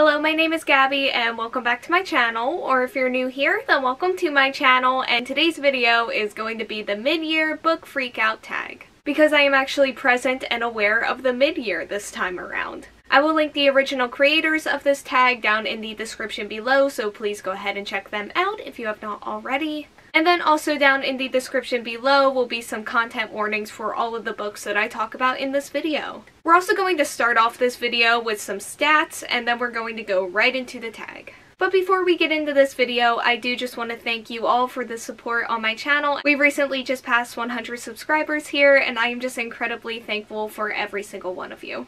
Hello, my name is Gabby and welcome back to my channel, or if you're new here, then welcome to my channel, and today's video is going to be the mid-year book freakout tag, because I am actually present and aware of the mid-year this time around. I will link the original creators of this tag down in the description below, so please go ahead and check them out if you have not already. And then also down in the description below will be some content warnings for all of the books that I talk about in this video. We're also going to start off this video with some stats and then we're going to go right into the tag. But before we get into this video, I do just want to thank you all for the support on my channel. We recently just passed 100 subscribers here and I am just incredibly thankful for every single one of you.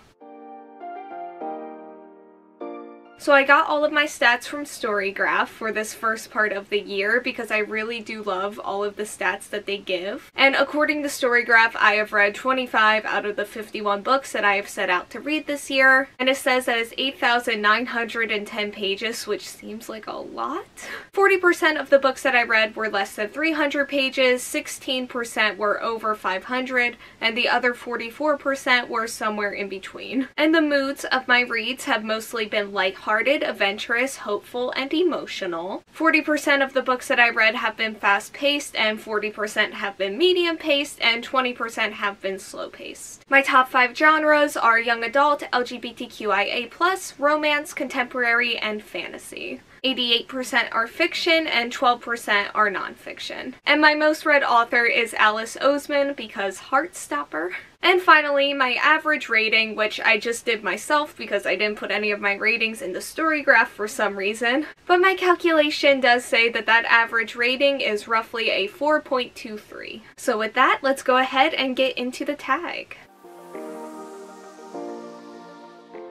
So I got all of my stats from Storygraph for this first part of the year because I really do love all of the stats that they give. And according to Storygraph, I have read 25 out of the 51 books that I have set out to read this year. And it says that it's 8,910 pages, which seems like a lot. 40% of the books that I read were less than 300 pages, 16% were over 500, and the other 44% were somewhere in between. And the moods of my reads have mostly been lighthearted lighthearted, adventurous, hopeful, and emotional. 40% of the books that I read have been fast-paced, and 40% have been medium-paced, and 20% have been slow-paced. My top 5 genres are young adult, LGBTQIA+, romance, contemporary, and fantasy. 88% are fiction and 12% are nonfiction. And my most read author is Alice Oseman because Heartstopper. And finally, my average rating, which I just did myself because I didn't put any of my ratings in the story graph for some reason. But my calculation does say that that average rating is roughly a 4.23. So with that, let's go ahead and get into the tag.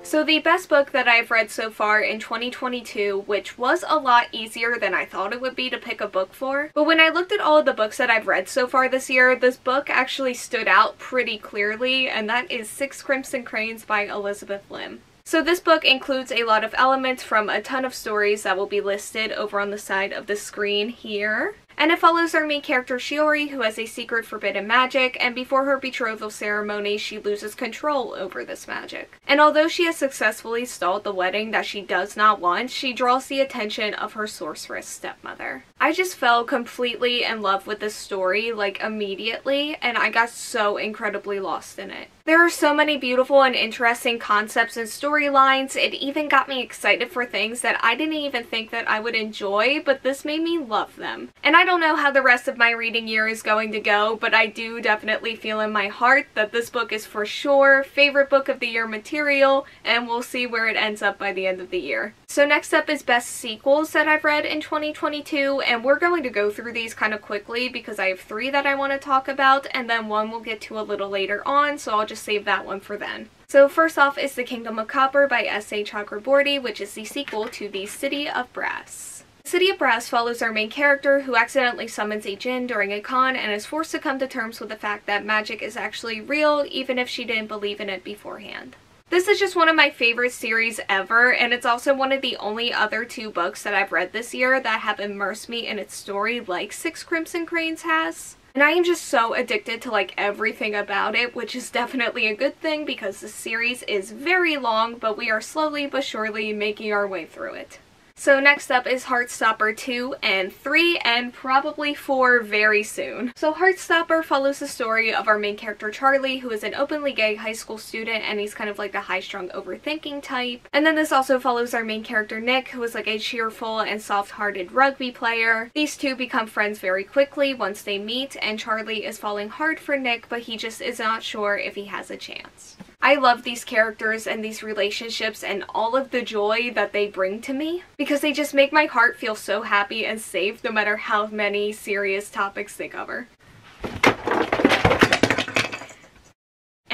So the best book that I've read so far in 2022, which was a lot easier than I thought it would be to pick a book for, but when I looked at all of the books that I've read so far this year, this book actually stood out pretty clearly, and that is Six Crimson Cranes by Elizabeth Lim. So this book includes a lot of elements from a ton of stories that will be listed over on the side of the screen here. And it follows our main character Shiori who has a secret forbidden magic and before her betrothal ceremony she loses control over this magic. And although she has successfully stalled the wedding that she does not want, she draws the attention of her sorceress stepmother. I just fell completely in love with this story like immediately and I got so incredibly lost in it. There are so many beautiful and interesting concepts and storylines. It even got me excited for things that I didn't even think that I would enjoy, but this made me love them. And I don't know how the rest of my reading year is going to go, but I do definitely feel in my heart that this book is for sure favorite book of the year material, and we'll see where it ends up by the end of the year. So next up is best sequels that I've read in 2022, and we're going to go through these kind of quickly because I have three that I want to talk about, and then one we'll get to a little later on, so I'll just save that one for then. So first off is The Kingdom of Copper by S.A. Chakraborty, which is the sequel to The City of Brass. City of Brass follows our main character who accidentally summons a djinn during a con and is forced to come to terms with the fact that magic is actually real even if she didn't believe in it beforehand. This is just one of my favorite series ever, and it's also one of the only other two books that I've read this year that have immersed me in its story like Six Crimson Cranes has. And I am just so addicted to like everything about it, which is definitely a good thing because the series is very long, but we are slowly but surely making our way through it. So next up is Heartstopper 2 and 3 and probably 4 very soon. So Heartstopper follows the story of our main character Charlie who is an openly gay high school student and he's kind of like the high-strung overthinking type. And then this also follows our main character Nick who is like a cheerful and soft-hearted rugby player. These two become friends very quickly once they meet and Charlie is falling hard for Nick but he just is not sure if he has a chance. I love these characters and these relationships and all of the joy that they bring to me because they just make my heart feel so happy and safe no matter how many serious topics they cover.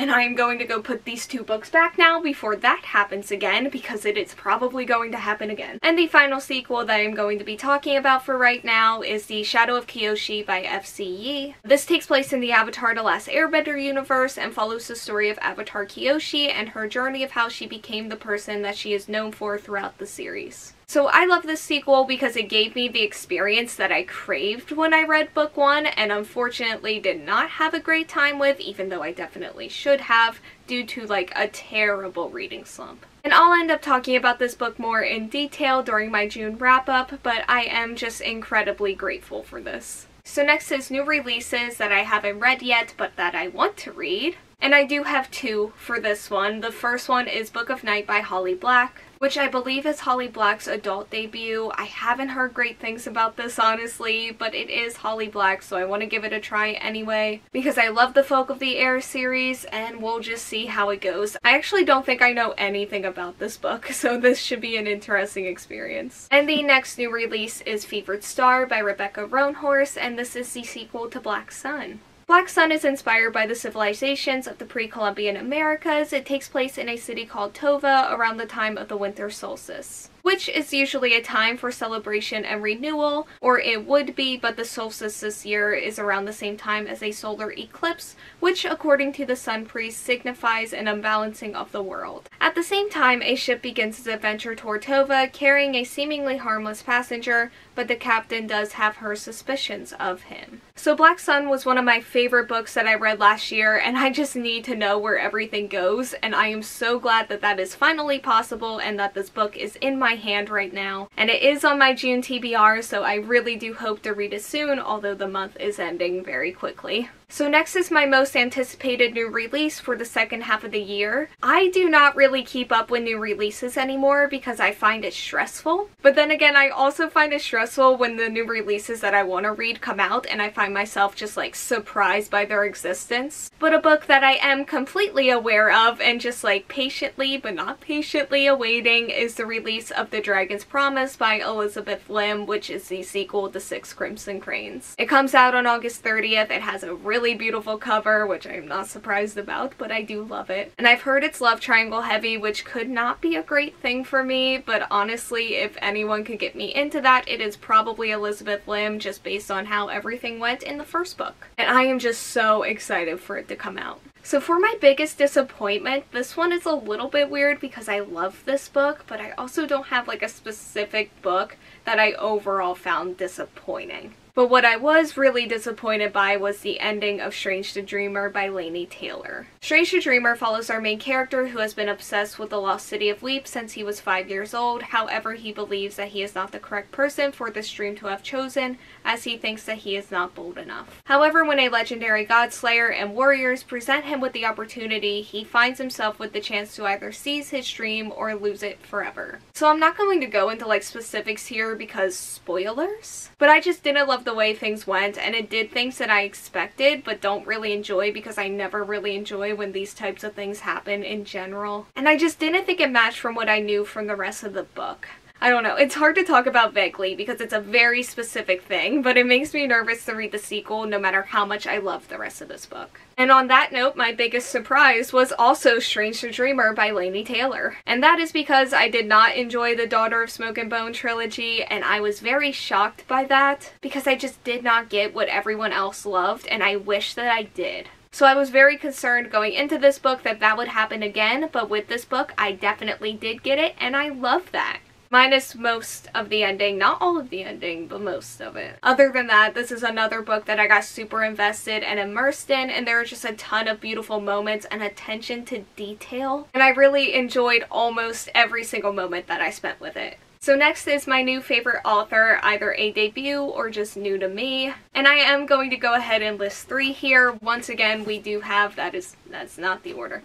And I am going to go put these two books back now before that happens again because it is probably going to happen again. And the final sequel that I'm going to be talking about for right now is The Shadow of Kyoshi by F.C. This takes place in the Avatar The Last Airbender universe and follows the story of Avatar Kyoshi and her journey of how she became the person that she is known for throughout the series. So I love this sequel because it gave me the experience that I craved when I read book one and unfortunately did not have a great time with even though I definitely should have due to like a terrible reading slump. And I'll end up talking about this book more in detail during my June wrap up, but I am just incredibly grateful for this. So next is new releases that I haven't read yet but that I want to read. And I do have two for this one. The first one is Book of Night by Holly Black which I believe is Holly Black's adult debut. I haven't heard great things about this honestly, but it is Holly Black so I want to give it a try anyway because I love the Folk of the Air series and we'll just see how it goes. I actually don't think I know anything about this book so this should be an interesting experience. And the next new release is Fevered Star by Rebecca Roanhorse and this is the sequel to Black Sun. Black Sun is inspired by the civilizations of the pre-Columbian Americas. It takes place in a city called Tova around the time of the winter solstice which is usually a time for celebration and renewal, or it would be, but the solstice this year is around the same time as a solar eclipse, which according to the sun priest signifies an unbalancing of the world. At the same time, a ship begins its adventure toward Tova, carrying a seemingly harmless passenger, but the captain does have her suspicions of him. So Black Sun was one of my favorite books that I read last year, and I just need to know where everything goes, and I am so glad that that is finally possible and that this book is in my hand right now. And it is on my June TBR, so I really do hope to read it soon, although the month is ending very quickly. So next is my most anticipated new release for the second half of the year. I do not really keep up with new releases anymore because I find it stressful. But then again, I also find it stressful when the new releases that I want to read come out and I find myself just like surprised by their existence. But a book that I am completely aware of and just like patiently but not patiently awaiting is the release of The Dragon's Promise by Elizabeth Lim, which is the sequel to Six Crimson Cranes. It comes out on August 30th. It has a really really beautiful cover, which I'm not surprised about, but I do love it. And I've heard it's love triangle heavy, which could not be a great thing for me, but honestly, if anyone could get me into that, it is probably Elizabeth Lim, just based on how everything went in the first book. And I am just so excited for it to come out. So for my biggest disappointment, this one is a little bit weird because I love this book, but I also don't have like a specific book that I overall found disappointing. But what I was really disappointed by was the ending of Strange the Dreamer by Laini Taylor. Strange the Dreamer follows our main character who has been obsessed with the lost city of Weep since he was 5 years old. However, he believes that he is not the correct person for this dream to have chosen as he thinks that he is not bold enough. However, when a legendary god slayer and warriors present him with the opportunity, he finds himself with the chance to either seize his dream or lose it forever. So I'm not going to go into like specifics here because spoilers, but I just didn't love the way things went and it did things that I expected but don't really enjoy because I never really enjoy when these types of things happen in general. And I just didn't think it matched from what I knew from the rest of the book. I don't know, it's hard to talk about vaguely because it's a very specific thing, but it makes me nervous to read the sequel no matter how much I love the rest of this book. And on that note, my biggest surprise was also Strange the Dreamer by Laini Taylor. And that is because I did not enjoy the Daughter of Smoke and Bone trilogy, and I was very shocked by that because I just did not get what everyone else loved, and I wish that I did. So I was very concerned going into this book that that would happen again, but with this book, I definitely did get it, and I love that minus most of the ending. Not all of the ending, but most of it. Other than that, this is another book that I got super invested and immersed in, and there are just a ton of beautiful moments and attention to detail. And I really enjoyed almost every single moment that I spent with it. So next is my new favorite author, either a debut or just new to me. And I am going to go ahead and list three here. Once again, we do have, that is, that's not the order.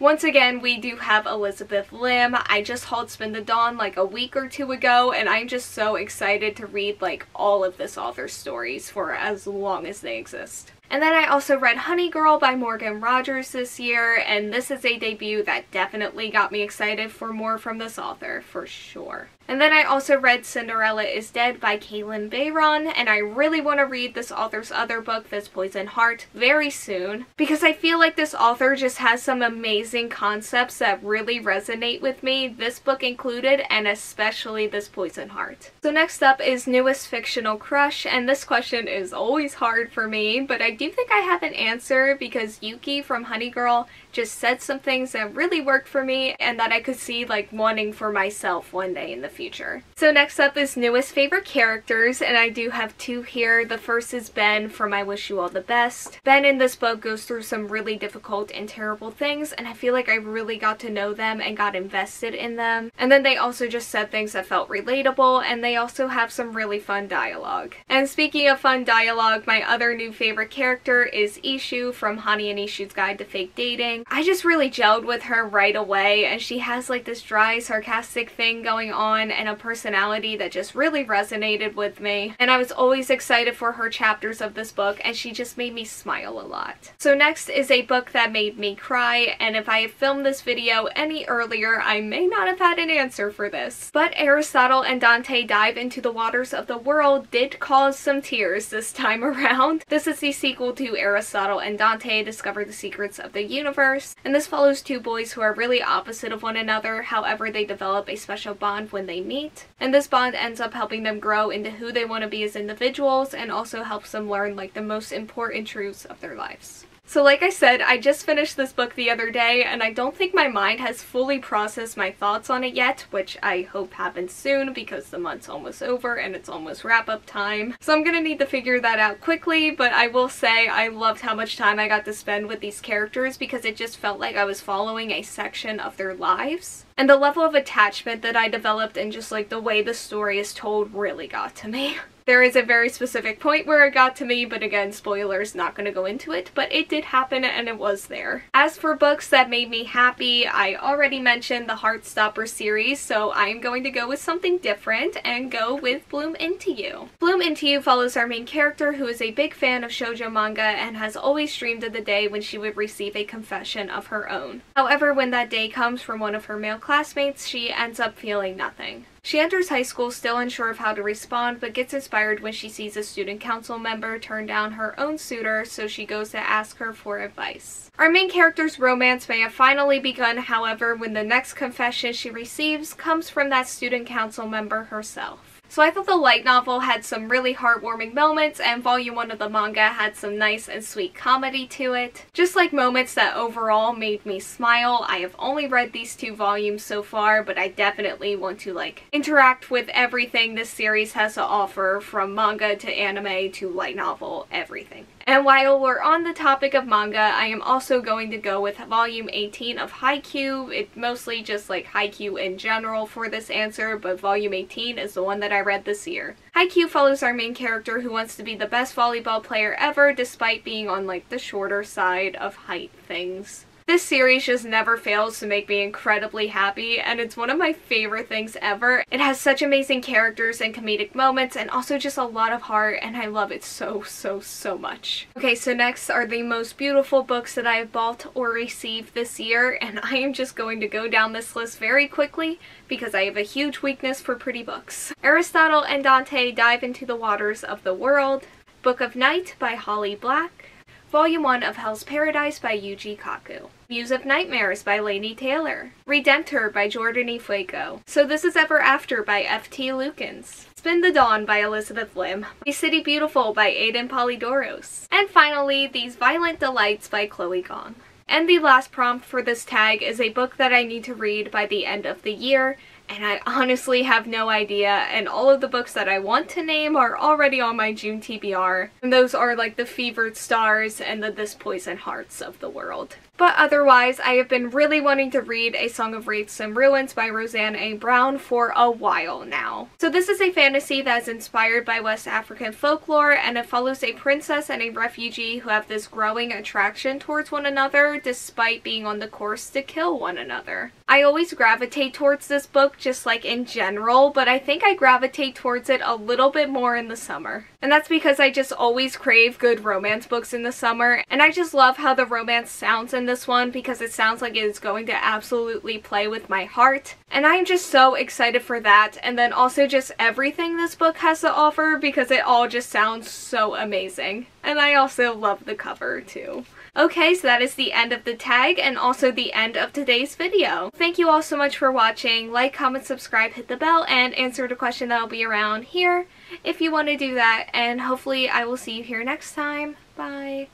Once again, we do have Elizabeth Lim. I just hauled Spin the Dawn like a week or two ago, and I'm just so excited to read like all of this author's stories for as long as they exist. And then I also read Honey Girl by Morgan Rogers this year, and this is a debut that definitely got me excited for more from this author, for sure. And then I also read Cinderella is Dead by Kalynn Bayron, and I really want to read this author's other book, This Poison Heart, very soon, because I feel like this author just has some amazing concepts that really resonate with me, this book included, and especially This Poison Heart. So next up is Newest Fictional Crush, and this question is always hard for me, but I do you think I have an answer because Yuki from Honey Girl just said some things that really worked for me and that I could see like wanting for myself one day in the future. So next up is newest favorite characters and I do have two here. The first is Ben from I Wish You All the Best. Ben in this book goes through some really difficult and terrible things and I feel like I really got to know them and got invested in them. And then they also just said things that felt relatable and they also have some really fun dialogue. And speaking of fun dialogue, my other new favorite character is Ishu from Hani and Ishu's Guide to Fake Dating. I just really gelled with her right away and she has like this dry sarcastic thing going on and a personality that just really resonated with me. And I was always excited for her chapters of this book and she just made me smile a lot. So next is a book that made me cry and if I had filmed this video any earlier I may not have had an answer for this. But Aristotle and Dante Dive into the Waters of the World did cause some tears this time around. This is the sequel to Aristotle and Dante Discover the Secrets of the Universe and this follows two boys who are really opposite of one another however they develop a special bond when they meet. And this bond ends up helping them grow into who they want to be as individuals and also helps them learn like the most important truths of their lives. So like I said, I just finished this book the other day and I don't think my mind has fully processed my thoughts on it yet, which I hope happens soon because the month's almost over and it's almost wrap up time. So I'm gonna need to figure that out quickly, but I will say I loved how much time I got to spend with these characters because it just felt like I was following a section of their lives. And the level of attachment that I developed and just like the way the story is told really got to me. There is a very specific point where it got to me, but again, spoilers, not going to go into it, but it did happen and it was there. As for books that made me happy, I already mentioned the Heartstopper series, so I'm going to go with something different and go with Bloom Into You. Bloom Into You follows our main character who is a big fan of shoujo manga and has always dreamed of the day when she would receive a confession of her own. However, when that day comes from one of her male classmates, she ends up feeling nothing. She enters high school still unsure of how to respond, but gets inspired when she sees a student council member turn down her own suitor, so she goes to ask her for advice. Our main character's romance may have finally begun, however, when the next confession she receives comes from that student council member herself. So I thought the light novel had some really heartwarming moments and volume 1 of the manga had some nice and sweet comedy to it. Just like moments that overall made me smile. I have only read these two volumes so far but I definitely want to like interact with everything this series has to offer from manga to anime to light novel, everything. And while we're on the topic of manga, I am also going to go with volume 18 of Haikyuu. It's mostly just like Haikyuu in general for this answer, but volume 18 is the one that I read this year. Haikyuu follows our main character who wants to be the best volleyball player ever despite being on like the shorter side of height things. This series just never fails to make me incredibly happy and it's one of my favorite things ever. It has such amazing characters and comedic moments and also just a lot of heart and I love it so so so much. Okay so next are the most beautiful books that I have bought or received this year and I am just going to go down this list very quickly because I have a huge weakness for pretty books. Aristotle and Dante dive into the waters of the world. Book of Night by Holly Black. Volume 1 of Hell's Paradise by Yuji Kaku. Muse of Nightmares by Laini Taylor. Redemptor by Jordan Ifueko. So This Is Ever After by F.T. Lukens. Spin the Dawn by Elizabeth Lim. The City Beautiful by Aiden Polydoros. And finally, These Violent Delights by Chloe Gong. And the last prompt for this tag is a book that I need to read by the end of the year and I honestly have no idea and all of the books that I want to name are already on my June TBR and those are like the Fevered Stars and the This Poison Hearts of the world. But otherwise, I have been really wanting to read A Song of Wraiths and Ruins by Roseanne A. Brown for a while now. So this is a fantasy that is inspired by West African folklore and it follows a princess and a refugee who have this growing attraction towards one another despite being on the course to kill one another. I always gravitate towards this book just like in general, but I think I gravitate towards it a little bit more in the summer. And that's because I just always crave good romance books in the summer and I just love how the romance sounds in this one because it sounds like it is going to absolutely play with my heart. And I'm just so excited for that. And then also just everything this book has to offer because it all just sounds so amazing. And I also love the cover too. Okay, so that is the end of the tag and also the end of today's video. Thank you all so much for watching. Like, comment, subscribe, hit the bell, and answer the question that will be around here if you want to do that. And hopefully I will see you here next time. Bye.